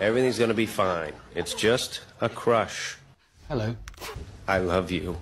Everything's gonna be fine. It's just a crush. Hello. I love you.